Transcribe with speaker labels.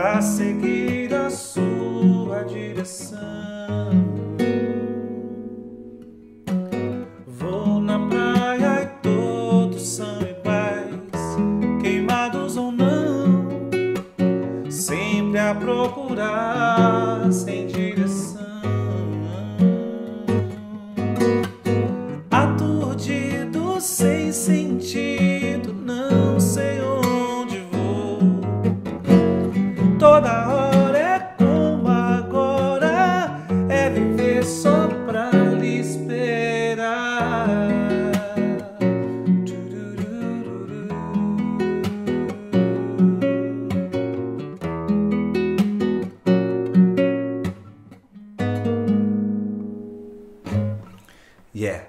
Speaker 1: para seguir a sua direção. Vou na praia e todos são iguais, queimados ou não, sempre a procurar sem direção. Aturdido sem sentido. Yeah.